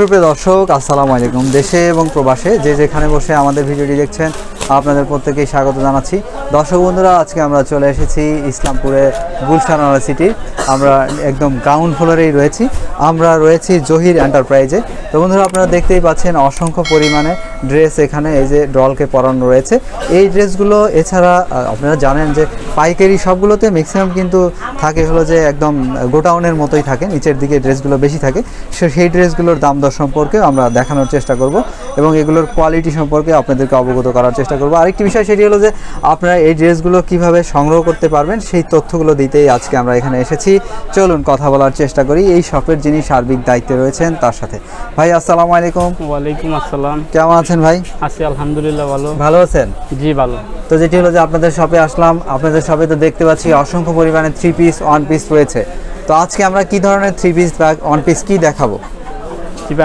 সুপ্রিয় দর্শক আসসালামু আলাইকুম। দেশে এবং প্রবাসে যে যেখানে বসে আমাদের ভিডিওটি দেখছেন আপনাদের প্রত্যেকেই স্বাগত জানাচ্ছি। দর্শক বন্ধুরা, আজকে আমরা চলে এসেছি ইসলামপুরে গুলশান সিটি। আমরা একদম গ্রাউন্ড ফ্লোরেই রয়েছি। আমরা রয়েছি জহির এন্টারপ্রাইজে তো বন্ধুরা, আপনারা দেখতেই পাচ্ছেন অসংখ্য পরিমাণে ড্রেস এখানে এই যে ডলকে পরানো রয়েছে। এই ড্রেসগুলো এছাড়া আপনারা জানেন যে পাইকারি সবগুলোতে ম্যাক্সিমাম কিন্তু থাকে হলো যে একদম গোডাউনের মতোই থাকে, নিচের দিকে ড্রেসগুলো বেশি থাকে। সে- সেই ড্রেসগুলোর দাম দর সম্পর্কে আমরা দেখানোর চেষ্টা করব এবং এগুলোর কোয়ালিটি সম্পর্কে আপনাদেরকে অবগত করার চেষ্টা করব। আরেকটি বিষয় সেটি হলো যে আপনারা এই ড্রেসগুলো কীভাবে সংগ্রহ করতে পারবেন সেই তথ্যগুলো দিতেই আজকে আমরা এখানে এসেছি। চলুন কথা বলার চেষ্টা করি। এই শপের যিনি সার্বিক দায়িত্বে রয়েছেন তার সাথে। ভাই আসসালামু আলাইকুম। ওয়ালাইকুম আসসালাম। কেমন আছেন ভাই? আছি আলহামদুলিল্লাহ ভালো। ভালো আছেন? জি ভালো। তো যেটি হলো যে আপনাদের শপে আসলাম আপনাদের শপে তো দেখতে পাচ্ছি অসংখ্য পরিমাণে থ্রি পিস ওয়ান পিস রয়েছে। তো আজকে আমরা কি ধরনের থ্রি পিস বা ওয়ান পিস কি দেখাবো?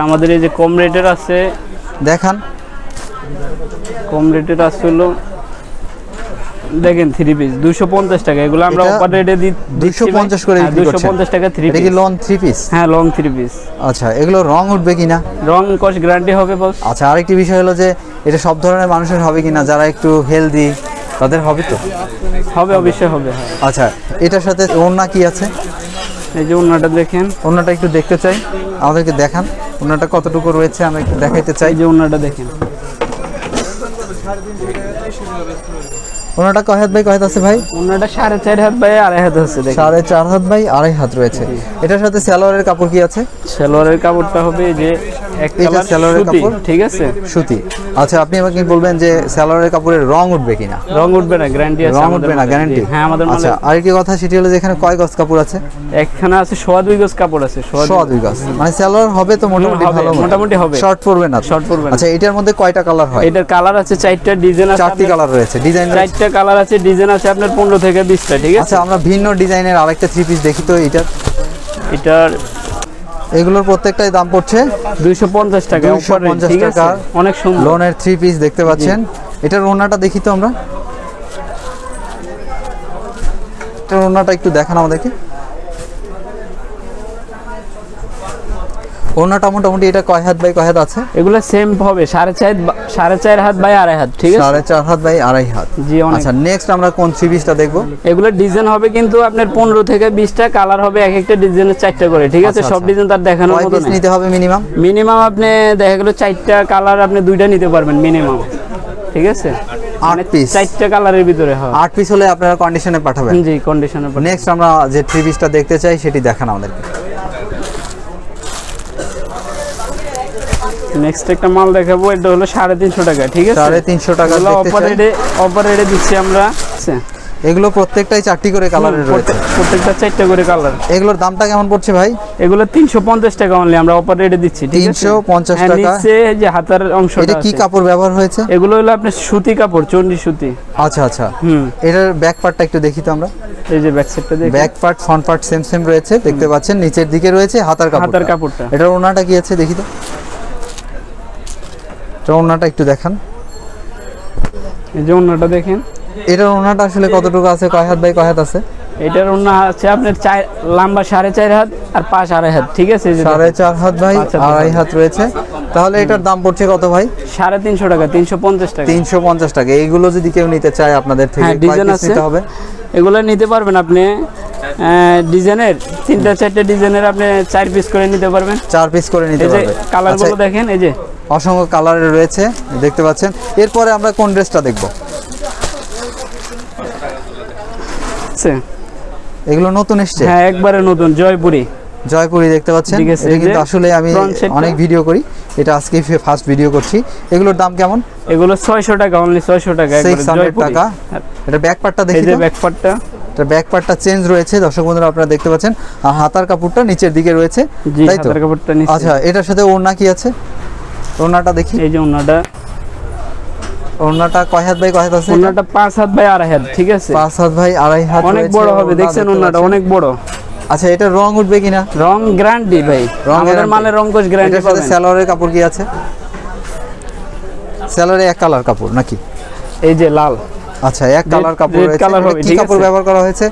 আমাদের এই যে কম রেটের আছে দেখান। কম রেটের আছে হলো দেখেন থ্রি পিস দুশো পঞ্চাশ টাকা। এগুলো আমরা অফার রেটে দিই দুইশো পঞ্চাশ করে বিক্রি দুশো করছেন পঞ্চাশ টাকা থ্রি এটা কি পিস লোন থ্রি পিস হ্যাঁ লং থ্রি পিস আচ্ছা এগুলো রং উঠবে কিনা? রং কস গ্যারান্টি হবে বস আচ্ছা আরেকটি বিষয় হলো যে এটা সব ধরনের মানুষের হবে কিনা? যারা একটু হেলদি তাদের হবে তো? হবে অবশ্যই হবে হ্যাঁ। আচ্ছা এটার সাথে ওড়না কি আছে? এই যে অন্যটা দেখেন। ওড়নাটা একটু দেখতে চাই। আমাদেরকে দেখান। ওড়নাটা কতটুকু রয়েছে আমি একটু দেখাইতে চাই। যে অন্যটা দেখেন। ওড়নাটা কয় হাত ভাই কয় হাত আছে ভাই? ওনাটা সাড়ে চার হাত ভাই আড়াই হাত আছে সাড়ে চার হাত ভাই আড়াই হাত রয়েছে। এটার সাথে সালোয়ারের কাপড় কি আছে? সালোয়ারের কাপড়টা হবে যে এটা সালোয়ারের সুতি কাপড়? ঠিক আছে? সুতি। আচ্ছা আপনি আমাকে বলবেন যে সালোয়ারের কাপড়ের রং উঠবে কিনা? রং উঠবে না গ্যারান্টি আছে রং উঠবে না গ্যারান্টি হ্যাঁ আমাদের আচ্ছা আরেকটি কথা সেটি হলো যে এখানে কয় গজ কাপড় আছে? এখানে আছে সোয়া দুই গজ কাপড় আছে সোয়া শ দুই গজ। মানে সালোয়ার হবে তো মোটামুটি ভালো মোটামুটি হবে। শর্ট পড়বে না না। আচ্ছা এটার মধ্যে কয়টা কালার হয়? এটার কালার আছে চারটা ডিজাইন আছে চারটি কালার রয়েছে ডিজাইন চারটা কালার আছে ডিজাইন আছে আপনার পনেরো থেকে বিশটা ঠিক আছে? আচ্ছা আমরা ভিন্ন ডিজাইনের আরেকটা থ্রি পিস দেখি তো এটার। এটার এগুলোর প্রত্যেকটাই দাম পড়ছে দুইশো পঞ্চাশ টাকা 250 offer rate, ঠিক আছে টাকা। অনেক সুন্দর। লোনের থ্রি পিস দেখতে পাচ্ছেন। এটার ওড়নাটা দেখি তো আমরা। এটার ওড়নাটা একটু দেখান আমাদেরকে। ওড়নাটা মোটামুটি এটা কয় হাত বাই কয় হাত আছে? এগুলো সেম হবে সাড়ে চার সাড়ে চার হাত বাই আড়াই হাত ঠিক আছে? সাড়ে চার হাত বাই আড়াই হাত। জি আচ্ছা নেক্সট আমরা কোন থ্রি পিসটা দেখব? এগুলো ডিজাইন হবে কিন্তু আপনার পনেরো থেকে বিশটা কালার হবে এক একটা ডিজাইনের চারটা করে ঠিক আছে? আচ্ছা, সব আচ্ছা। ডিজাইন তার দেখানোর মতো নিতে হবে মিনিমাম মিনিমাম আপনি দেখা গেলো চারটা কালার আপনি দুইটা নিতে পারবেন মিনিমাম ঠিক আছে? আট পিস চারটা কালারের ভিতরে হয় আট পিস হলে আপনারা কন্ডিশনে পাঠাবেন। জি কন্ডিশনের নেক্সট আমরা যে থ্রি পিসটা দেখতে চাই সেটি দেখান আমাদেরকে। নেক্সট একটা মাল দেখাবো এটা হলো সাড়ে তিনশো টাকা ঠিক আছে? সাড়ে তিনশো টাকা চাই। অপারেটে অপারেটে দিচ্ছি আমরা এগুলো প্রত্যেকটাই চারটি করে কালারের রয়েছে। প্রত্যেকটা চারটা করে কালার এগুলোর দামটা কেমন পড়ছে ভাই? এগুলো তিনশো পঞ্চাশ টাকা অনলি আমরা অপারেটে দিচ্ছি ঠিক আছে? 350 হ্যাঁ, টাকা। নিচে যে হাতার অংশটা এটা কি কাপড় ব্যবহার হয়েছে? এগুলো হলো আপনার সুতি কাপড় চন্ডি সুতি। আচ্ছা আচ্ছা। হুম। এটার ব্যাক পার্টটা একটু দেখি তো আমরা। এই যে ব্যাক সাইডটা দেখে back part front part same same রয়েছে দেখতে পাচ্ছেন। নিচের দিকে রয়েছে হাতার কাপড় হাতার কাপড়টা। এটার ওনাটা কি আছে দেখি তো। ওনাটা একটু দেখান। এই যে অন্যটা দেখেন। এটার ওনাটা আসলে কতটুকু আছে? কয় হাত বাই কয় হাত আছে? এটার অন্য আছে আপনার চার লম্বা সাড়ে চার হাত আর পাঁচ আড়াই হাত ঠিক আছে? সাড়ে চার হাত বাই আচ্ছা, আড়াই হাত রয়েছে। তাহলে এটার দাম পড়ছে কত ভাই? সাড়ে তিনশো টাকা তিনশো পঞ্চাশ টাকা। তিনশো পঞ্চাশ টাকা। এইগুলো যদি কেউ নিতে চায় আপনাদের থেকে হ্যাঁ, ডিজাইন। নিতে হবে? এগুলো নিতে পারবেন আপনি ডিজাইনের তিনটা চারটে ডিজাইনের আপনি চার পিস করে নিতে পারবেন। চার পিস করে নিতে এই যে পারবে আচ্ছা কালারগুলো দেখেন এই যে। অসংখ্য কালারের রয়েছে দেখতে পাচ্ছেন। এরপরে আমরা কোন ড্রেসটা দেখব। এগুলো নতুন এসছে? হ্যাঁ একবারে নতুন জয়পুরি। জয়পুরি দেখতে পাচ্ছেন। এটা কিন্তু আসলে আমি। অনেক ভিডিও করি। এটা আজকে ফার্স্ট ভিডিও করছি। এগুলোর দাম কেমন? এগুলো ছয়শো টাকা অনলি ছয়শো টাকা একবারে সিক্স হান্ড্রেড জয়পুরি। টাকা। এটা ব্যাক পার্টটা এই দেখি যে তো। এটা ব্যাক পার্টটা চেঞ্জ রয়েছে। দর্শক বন্ধুরা আপনারা দেখতে পাচ্ছেন আর হাতার কাপড়টা নিচের দিকে রয়েছে। তাই তো? কাপড়টা নিচে। আচ্ছা এটার সাথে ওড়না কি আছে? ওড়নাটা দেখি। এই যে ওড়নাটা। কয় হাত বাই কয় হাত আছে? হাত বাই আড়াই হাত ঠিক আছে? হাত ভাই আড়াই হাত অনেক বড় হবে দেখছেন অনেক বড়। আচ্ছা এটা রং উঠবে কিনা? রং গ্যারান্টি ভাই। আমাদের। মালের রং কোষ গ্যারান্টি পাবেন। স্যালোয়ারের কাপড় কি আছে? স্যালোয়ারে এক কালার কাপড় নাকি? এই যে লাল। আচ্ছা এক কালার কাপড় রয়েছে। হবে, কি ঠিক কাপড় আছে। ব্যবহার করা হয়েছে?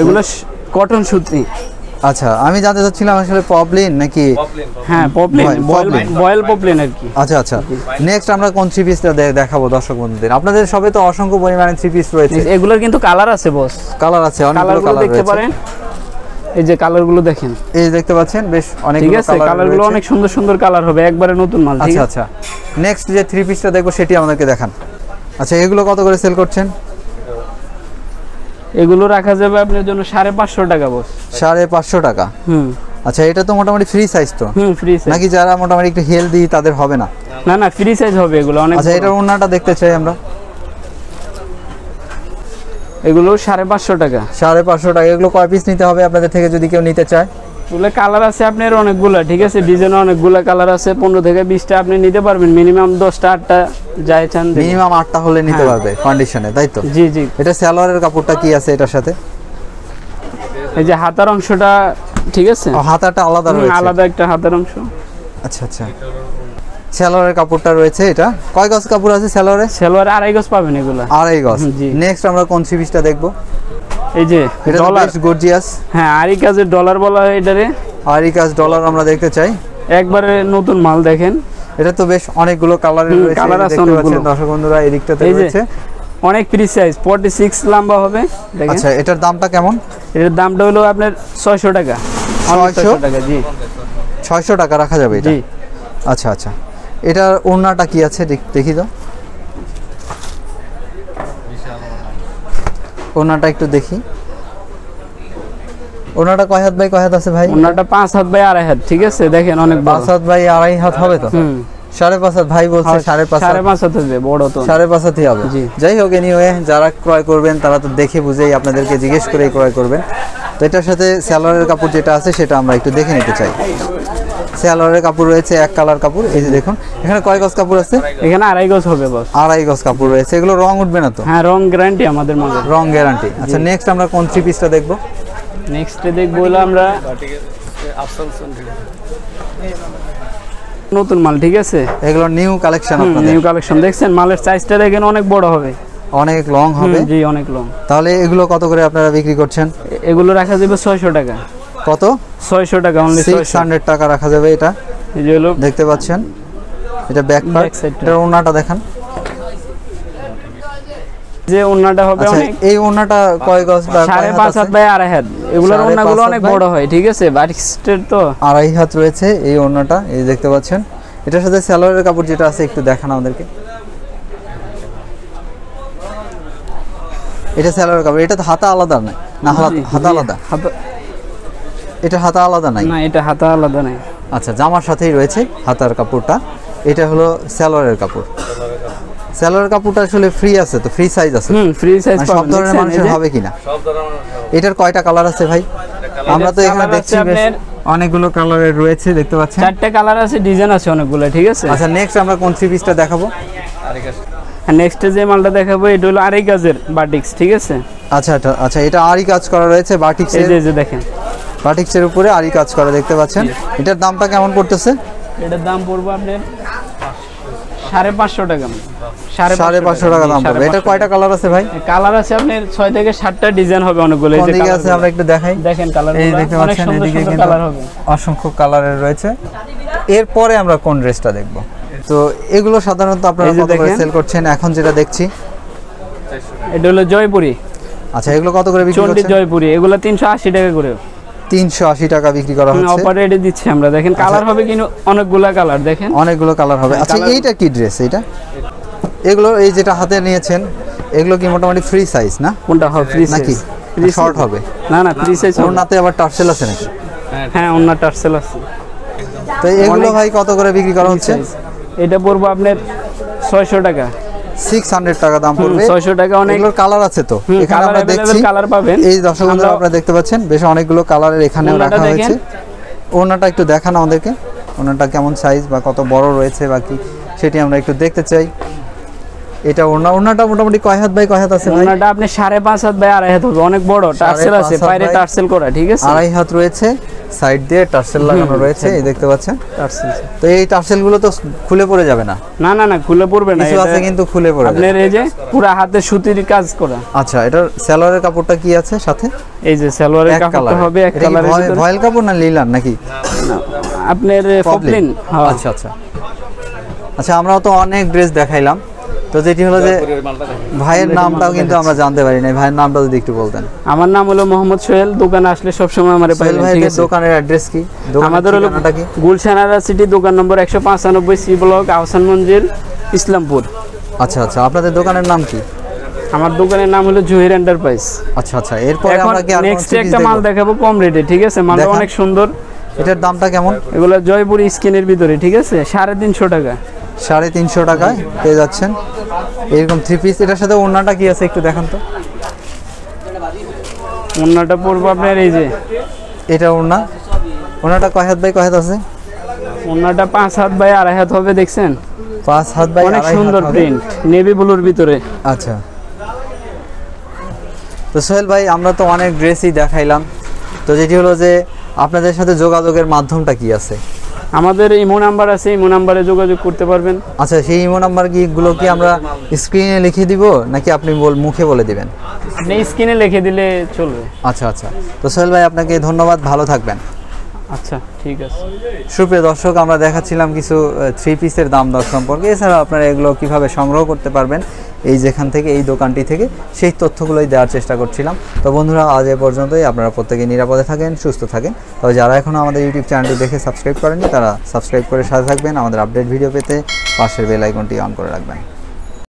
এগুলো কটন সুতি। আচ্ছা আমি জানতে চাচ্ছিলাম আসলে পপলিন নাকি হ্যাঁ পপলিন বয়েল পপলিন আর কি। আচ্ছা আচ্ছা। নেক্সট আমরা কোন থ্রি পিসটা দেখাবো দর্শক বন্ধুদের? আপনাদের সবে তো অসংখ্য পরিমাণে থ্রি পিস রয়েছে। এগুলোর কিন্তু কালার আছে বস কালার আছে অনেকগুলো কালার দেখতে পারেন। এই যে কালারগুলো দেখেন। এই যে দেখতে পাচ্ছেন বেশ অনেক ঠিক আছে কালার কালারগুলো অনেক সুন্দর সুন্দর কালার হবে একবারে নতুন মাল ঠিক আচ্ছা আছে? আচ্ছা। নেক্সট যে থ্রি পিসটা দেখব সেটি আমাদেরকে দেখান। আচ্ছা এগুলো কত করে সেল করছেন? এগুলো রাখা যাবে আপনার জন্য সাড়ে পাঁচশো টাকা বস সাড়ে পাঁচশো টাকা? হুম। আচ্ছা এটা তো মোটামুটি ফ্রি সাইজ তো। হুম ফ্রি সাইজ নাকি যারা মোটামুটি একটু হেলদি তাদের হবে না? না না ফ্রি সাইজ হবে এগুলো অনেক আচ্ছা। এটার ওনাটা দেখতে চাই আমরা। এগুলো সাড়ে পাঁচশো টাকা। সাড়ে পাঁচশো টাকা এগুলো কয় পিস নিতে হবে আপনাদের থেকে যদি কেউ নিতে চায়? এগুলো কালার আছে আপনার অনেকগুলা ঠিক আছে? ডিজাইন অনেকগুলা কালার আছে পনেরো থেকে বিশটা আপনি নিতে পারবেন মিনিমাম দশটা আটটা যাই চান মিনিমাম আটটা হলে নিতে হ্যাঁ। পারবে কন্ডিশনে তাই তো? জি জি। এটা স্যালোয়ারের কাপড়টা কি আছে এটার সাথে? এই যে হাতার অংশটা ঠিক আছে? ও, হাতাটা আলাদা রয়েছে। আলাদা একটা হাতার অংশ। আচ্ছা আচ্ছা। স্যালোয়ারের কাপড়টা রয়েছে এটা। কয় গজ কাপড় আছে স্যালোয়ারে সেলোয়ার আড়াই গজ পাবেন এগুলো। আড়াই গজ। জি। নেক্সট আমরা কোন পিসটা দেখব? এই যে ডলার গর্জিয়াস হ্যাঁ আড়াই কাজের ডলার বলা হয় এটারে আড়াই কাজ ডলার আমরা দেখতে চাই। একবারে নতুন মাল দেখেন। এটা তো বেশ অনেকগুলো কালারের হুম, রয়েছে যে আছে অনেকগুলো। দর্শক বন্ধুরা এই দিকটাতে রয়েছে। অনেক ফ্রি সাইজ ফর্টি সিক্স লম্বা হবে দেখেন। আচ্ছা এটার দামটা কেমন? এটার দামটা হলো আপনার ছয়শো টাকা। 600 600 টাকা জি। ছয়শো টাকা রাখা যাবে এটা? জি। আচ্ছা আচ্ছা। এটার ওড়নাটা কি আছে দেখি তো। ওড়নাটা একটু দেখি। ওনাটা কয় হাত বাই কয় হাত আছে ভাই? ওনাটা পাঁচ হাত বাই আড়াই হাত ঠিক আছে? দেখেন অনেক পাঁচ হাত বাই আড়াই হাত হবে তো? সাড়ে পাঁচ হাত ভাই বলছে সাড়ে পাঁচ সাড়ে পাঁচ হাত হবে বড় তো। সাড়ে পাঁচ হাতই হবে। যাই হোক এনিওয়ে যারা ক্রয় করবেন তারা তো দেখে বুঝেই আপনাদেরকে জিজ্ঞেস করেই ক্রয় করবেন। তো এটার সাথে স্যালোয়ারের কাপড় যেটা আছে সেটা আমরা একটু দেখে নিতে চাই। স্যালোয়ারের কাপড় রয়েছে এক কালার কাপড় এই যে দেখুন। এখানে কয় গজ কাপড় আছে? এখানে আড়াই গজ হবে বস। আড়াই গজ কাপড় রয়েছে। এগুলো রং উঠবে না তো? হ্যাঁ রং গ্যারান্টি আমাদের মাঝে রং গ্যারান্টি আচ্ছা নেক্সট আমরা কোন থ্রি পিসটা দেখব? নেক্সটে দেখব হলো আমরা নতুন মাল ঠিক আছে? এগুলো নিউ কালেকশন আপনাদের। নিউ কালেকশন দেখছেন মালের সাইজটা দেখেন অনেক বড় হবে। অনেক লং হবে। জি অনেক লং তাহলে এগুলো কত করে আপনারা বিক্রি করছেন? এগুলো রাখা যাবে ছয়শো টাকা। কত? ছয়শো টাকা অনলি সিক্স ছয়শো হান্ড্রেড টাকা রাখা যাবে এটা। এই যে হলো দেখতে পাচ্ছেন? এটা ব্যাক পার্ট Back side টা। এটার ওনাটা দেখান। যে ওন্নাটা হবে আচ্ছা অনেক এই ওনাটা কয় গজ বা কয় সাড়ে হাত পাঁচ হাত বাই আড়াই হাত। এগুলোর সাড়ে ওন্নাগুলো অনেক বড় হয় ঠিক আছে? বাটিক্সটের তো। আড়াই হাত রয়েছে এই ওড়নাটা এই দেখতে পাচ্ছেন। এটার সাথে স্যালোয়ারের কাপড় যেটা আছে একটু দেখান আমাদেরকে। এটা স্যালোয়ারের কাপড় এটা তো হাতা আলাদা নাই না হাতা- আলাদা? এটা হাতা আলাদা নাই? না এটা হাতা আলাদা নাই। আচ্ছা জামার সাথেই রয়েছে হাতার কাপড়টা। এটা হলো স্যালোয়ারের কাপড়। স্যালোয়ারের কাপড়টা আসলে ফ্রি আছে তো ফ্রি সাইজ আছে। হুম ফ্রি সাইজ মানে সব ধরনের মানুষের হবে কিনা? এটার কয়টা কালার আছে ভাই? আমরা তো এখানে দেখছি অনেকগুলো কালারের রয়েছে দেখতে পাচ্ছেন। চারটে কালার আছে ডিজাইন আছে অনেকগুলো ঠিক আছে? আচ্ছা নেক্সট আমরা কোন থ্রি পিসটা দেখাবো? নেক্সট যে মালটা দেখাবো এটা হলো আড়াই গাজের বাটিক্স ঠিক আছে? আচ্ছা আচ্ছা আচ্ছা এটা আরই কাজ করা রয়েছে এই বাটিক্সের এই যে দেখেন। বাটিক্সের উপরে আরই কাজ করা দেখতে পাচ্ছেন। এটার দামটা কেমন পড়তেছে? এটার দাম পড়বে আপনার সাড়ে পাঁচশো টাকা। সাড়ে পাঁচশো টাকা দাম পড়বে। এটা কয়টা কালার আছে ভাই? কালার আছে আপনার ছয় থেকে সাতটা ডিজাইন হবে অনেকগুলো এই যে আছে আমরা একটু দেখাই। দেখেন কালার এই দেখতে পাচ্ছেন এদিকে কিন্তু অসংখ্য কালারের রয়েছে। এরপরে আমরা কোন ড্রেসটা দেখব? তো এগুলো সাধারণত আপনারা কত করে সেল করছেন? এখন যেটা দেখছি। এটা হলো জয়পুরি। আচ্ছা এগুলো কত করে বিক্রি চন্ডী করছেন? জয়পুরি। এগুলো তিনশো আশি টাকা করে। তিনশো আশি টাকা বিক্রি করা হচ্ছে। অফার রেটে দিচ্ছি আমরা। দেখেন কালার হবে কিন্তু অনেকগুলা কালার দেখেন। অনেকগুলো কালার হবে। আচ্ছা এইটা কি ড্রেস এটা এগুলো এই যেটা হাতে নিয়েছেন এগুলো কি মোটামুটি ফ্রি সাইজ না? কোনটা হবে? ফ্রি নাকি? Free শর্ট হবে। না না ফ্রি সাইজ ওনাতে আবার টার্সেল আছে নাকি? হ্যাঁ অন্য টার্সেল আছে। তো এগুলো ভাই কত করে বিক্রি করা হচ্ছে? এটা পড়ব আপনার ছয়শো টাকা। সিক্স হান্ড্রেড টাকা দাম পড়বে। ছয়শো টাকা অনেকগুলোর কালার আছে তো। এখানে আমরা দেখছি। কালার পাবেন। এই দর্শক বন্ধুরা আমরা- আপনারা দেখতে পাচ্ছেন বেশ অনেকগুলো কালারের এখানেও রাখা হয়েছে। ওনাটা একটু দেখান আমাদেরকে। ওনাটা কেমন সাইজ বা কত বড় রয়েছে বা কি সেটি আমরা একটু দেখতে চাই। এটা ওনা ওনাটা মোটামুটি কয় হাত বাই কয় হাত আছে ভাই? ওনাটা আপনি সাড়ে পাঁচ হাত বাই আড়াই হাত হবে অনেক বড় টার্সেল আছে বাইরে টার্সেল করা ঠিক আছে? আড়াই হাত রয়েছে সাইড দিয়ে টার্সেল লাগানো রয়েছে এই দেখতে পাচ্ছেন? টার্সেল তো এই টার্সেলগুলো তো খুলে পড়ে যাবে না? না না না খুলে পড়বে না কিছু আছে কিন্তু খুলে পড়ে যাবে। আপনার এই যে পুরো হাতে সুতির কাজ করা। আচ্ছা এটার সালোয়ারের কাপড়টা কি আছে সাথে? এই যে সালোয়ারের কাপড়টা হবে এক কালারের ভয়েল কাপড় না লিলান নাকি? আপনার পপলিন হ্যাঁ। আচ্ছা আচ্ছা। আচ্ছা আমরাও তো অনেক ড্রেস দেখাইলাম। তো যেটি হলো যে ভাইয়ের নামটাও কিন্তু আমরা জানতে পারি না ভাইয়ের নামটা যদি একটু বলতেন। আমার নাম হলো মোহাম্মদ সোহেল। দোকানে আসলে সবসময় আমার ঠিক আছে? দোকানের অ্যাড্রেস কি? আমাদের হলো গুলশানারা সিটি দোকান নম্বর একশো পঁচানব্বই সি ব্লক আহসান মঞ্জিল ইসলামপুর। আচ্ছা আচ্ছা। আপনাদের দোকানের নাম কি? আমার দোকানের নাম হলো জহির এন্টারপ্রাইজ। আচ্ছা আচ্ছা। এরপরে আমরা কি আর নেক্সট একটা মাল দেখাবো? কম রেটে ঠিক আছে? মালটা অনেক সুন্দর। এটার দামটা কেমন? এগুলো জয়পুর স্কিনের ভিতরে ঠিক আছে? সাড়ে তিনশো টাকা। সাড়ে তিনশো টাকায় পেয়ে যাচ্ছেন। এরকম থ্রি পিস এটার সাথে ওড়নাটা কি আছে একটু দেখান তো? অন্যটা পড়ব আপনার এই যে। এটা ওড়না। ওড়নাটা কয় হাত বাই কয় হাত আছে? অন্যটা পাঁচ হাত বাই আড়াই হাত হবে দেখছেন? পাঁচ হাত বাই অনেক সুন্দর প্রিন্ট নেভি ব্লুর ভিতরে। আচ্ছা। তো সোহেল ভাই আমরা তো অনেক ড্রেসই দেখাইলাম। তো যেটি হলো যে আপনাদের সাথে যোগাযোগের মাধ্যমটা কি আছে? আমাদের ইমো নাম্বার আছে ইমো নাম্বারে যোগাযোগ করতে পারবেন। আচ্ছা সেই ইমো নাম্বার কি গুলো কি আমরা স্ক্রিনে লিখে দিব নাকি আপনি বল মুখে বলে দিবেন? আপনি স্ক্রিনে লিখে দিলে চলবে। আচ্ছা আচ্ছা। তো সোহেল ভাই আপনাকে ধন্যবাদ ভালো থাকবেন। আচ্ছা ঠিক আছে। সুপ্রিয় দর্শক, আমরা দেখাচ্ছিলাম কিছু থ্রি পিসের দাম দর সম্পর্কে। এছাড়া আপনারা এগুলো কীভাবে সংগ্রহ করতে পারবেন, এই যেখান থেকে, এই দোকানটি থেকে, সেই তথ্যগুলোই দেওয়ার চেষ্টা করছিলাম। তো বন্ধুরা, আজ এ পর্যন্তই। আপনারা প্রত্যেকে নিরাপদে থাকেন, সুস্থ থাকেন। তবে যারা এখনও আমাদের ইউটিউব চ্যানেলটি দেখে সাবস্ক্রাইব করেননি, তারা সাবস্ক্রাইব করে সাথে থাকবেন। আমাদের আপডেট ভিডিও পেতে পাশের বেল আইকনটি অন করে রাখবেন।